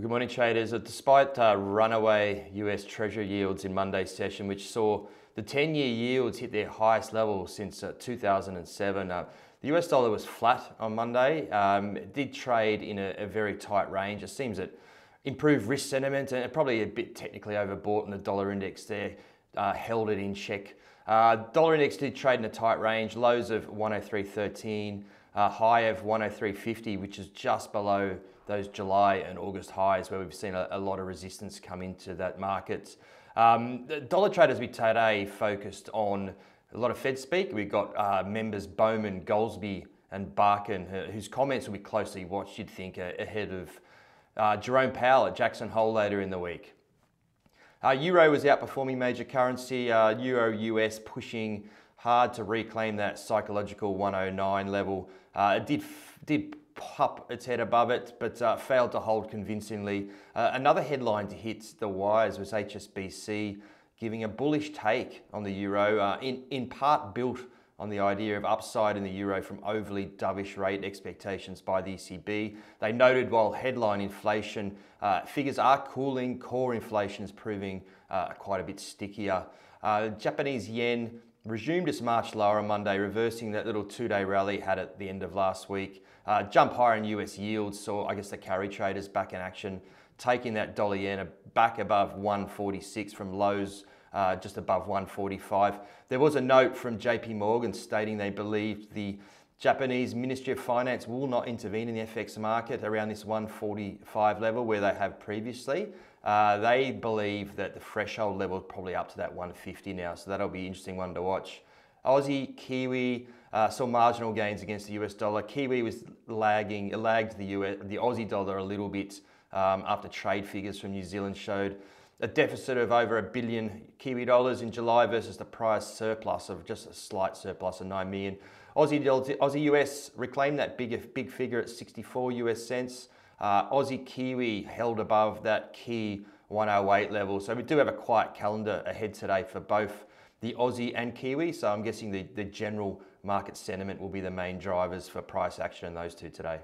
Good morning, traders. Despite uh, runaway US Treasury yields in Monday's session, which saw the 10 year yields hit their highest level since uh, 2007, uh, the US dollar was flat on Monday. Um, it did trade in a, a, very tight range. It seems that improved risk sentiment and probably a bit technically overbought, in the dollar index there uh, held it in check. Uh, dollar index did trade in a tight range, lows of 103.13 uh, high of 103.50, which is just below those July and August highs where we've seen a, a lot of resistance come into that market. Um, the dollar traders we today focused on a lot of Fed speak. We've got uh, members Bowman, Goolsbee, and Barkin, whose comments will be closely watched, you'd think, ahead of uh, Jerome Powell at Jackson Hole later in the week. Uh, Euro was outperforming major currency. Uh, Euro US pushing hard to reclaim that psychological 109 level. Uh, it did, did pop its head above it, but uh, failed to hold convincingly. Uh, another headline to hit the wires was HSBC giving a bullish take on the euro, uh, in, in part built on the idea of upside in the euro from overly dovish rate expectations by the ECB. They noted while headline inflation uh, figures are cooling, core inflation is proving uh, quite a bit stickier. Uh, Japanese yen resumed its march lower on Monday, reversing that little two-day rally had at the end of last week. Uh, jump higher in US yields saw, I guess, the carry traders back in action, taking that dollar yen back above 146 from lows uh, just above 145. There was a note from JP Morgan stating they believed the Japanese Ministry of Finance will not intervene in the FX market around this 145 level where they have previously. Uh, they believe that the threshold level is probably up to that 150 now, so that'll be an interesting one to watch. Aussie, Kiwi uh, saw marginal gains against the US dollar. Kiwi was lagging, lagged the US, the Aussie dollar a little bit um, after trade figures from New Zealand showed a deficit of over a billion Kiwi dollars in July versus the prior surplus of just a slight surplus of 9 million. Aussie, Aussie US reclaimed that big, big figure at 64 US cents. Uh, Aussie Kiwi held above that key 108 level. So we do have a quiet calendar ahead today for both the Aussie and Kiwi. So I'm guessing the, the general market sentiment will be the main drivers for price action in those two today.